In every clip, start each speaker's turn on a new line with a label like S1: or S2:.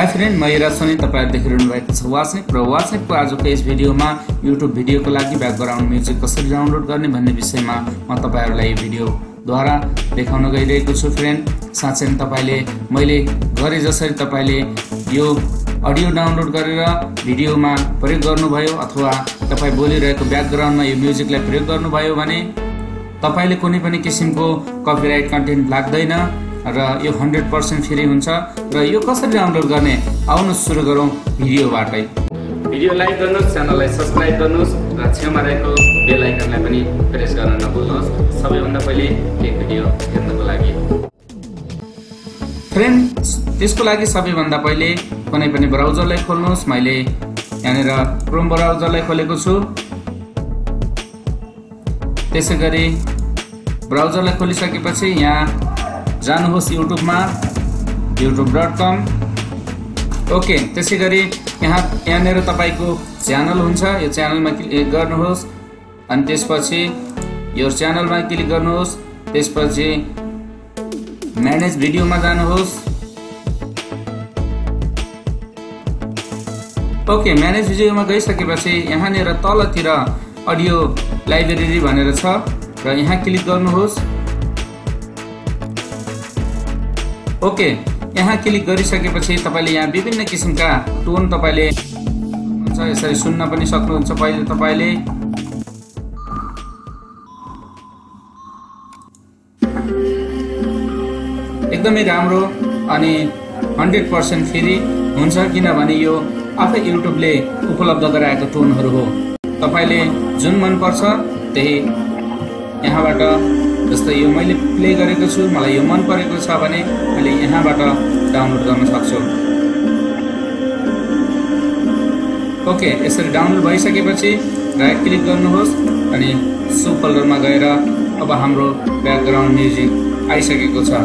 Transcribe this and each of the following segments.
S1: High friend म Sony तपाईँहरू देखिरहनु भएको छ वाट्सएप र वाट्सएपको आजको यस भिडियोमा युट्युब भिडियोको लागि ब्याकग्राउन्ड म्युजिक कसरी डाउनलोड गर्ने भन्ने विषयमा म तपाईँहरूलाई यो भिडियोद्वारा देखाउन गइरहेको छु फ्रेन्ड साँच्चै नै तपाईँले मैले गरे जसरी तपाईँले यो अडियो डाउनलोड गरेर भिडियोमा प्रयोग गर्नुभयो अथवा तपाईँ बोलिरहेको ब्याकग्राउन्डमा यो म्युजिकलाई प्रयोग गर्नुभयो भने तपाईँले कुनै पनि किसिमको कपिराइट कन्टेन्ट लाग्दैन। र यो हन्ड्रेड पर्सेन्ट फ्री हुन्छ र यो कसरी डाउनलोड गर्ने आउनु सुरु गरौँ भिडियोबाटै। भिडियो लाइक गर्नुहोस् च्यानललाई सब्सक्राइब गर्नुहोस् र छेउमा रहेको बेल आइकनलाई पनि प्रेस गर्न नभुल्नुहोस्। सबैभन्दा पहिले एक भिडियो हेर्नको लागि। फ्रेन्ड त्यसको लागि सबैभन्दा पहिले कुनै पनि ब्राउजरलाई खोल्नुहोस्। मैले यहाँनिर क्रोम ब्राउजरलाई खोलेको छु। त्यसै गरी ब्राउजरलाई खोलिसकेपछि यहाँ जानुहोस् युट्युबमा युट्युब डट कम। ओके त्यसै गरी यहाँ यहाँनिर तपाईँको च्यानल हुन्छ यो च्यानलमा क्लिक गर्नुहोस्। अनि त्यसपछि यो च्यानलमा क्लिक गर्नुहोस्। त्यसपछि म्यानेज भिडियोमा जानुहोस्। ओके म्यानेज भिडियोमा गइसकेपछि यहाँनिर तलतिर अडियो लाइब्रेरी भनेर छ र यहाँ क्लिक गर्नुहोस्। ओके यहाँ क्लिक गरिसकेपछि तपाईँले यहाँ विभिन्न किसिमका टोन तपाईँले यसरी सुन्न पनि सक्नुहुन्छ। पहिले तपाईँले एकदमै राम्रो अनि हन्ड्रेड पर्सेन्ट फ्री हुन्छ किनभने यो आफै युट्युबले उपलब्ध गराएको टोनहरू हो। तपाईँले जुन मनपर्छ त्यही यहाँबाट जस्तै यो मैले प्ले गरेको छु मलाई यो मन परेको छ भने मैले यहाँबाट डाउनलोड गर्न सक्छु। ओके यसरी डाउनलोड भइसकेपछि राइट क्लिक गर्नुहोस् अनि सु फोल्डरमा गएर अब हाम्रो ब्याकग्राउन्ड म्युजिक आइसकेको छ।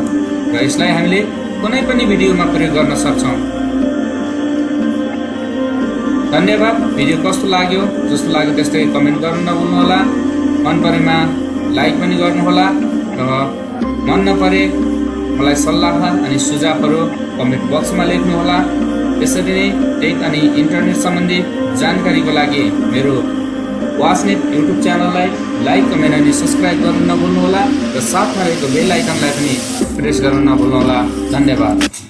S1: र यसलाई हामीले कुनै पनि भिडियोमा प्रयोग गर्न सक्छौँ। धन्यवाद भिडियो कस्तो लाग्यो? जस्तो लाग्यो त्यस्तै कमेन्ट गर्नु नभुल्नुहोला। मन परेमा लाइक पनि गर्नुहोला र मन नपरे मलाई सल्लाह अनि सुझावहरू कमेन्ट बक्समा लेख्नुहोला। यसरी नै टेक अनि इन्टरनेट सम्बन्धी जानकारीको लागि मेरो वासनेट युट्युब च्यानललाई लाइक कमेन्ट अनि सब्सक्राइब गर्नु नभुल्नुहोला र साथमा रहेको बेल आइकनलाई पनि प्रेस गर्न नभुल्नुहोला। धन्यवाद।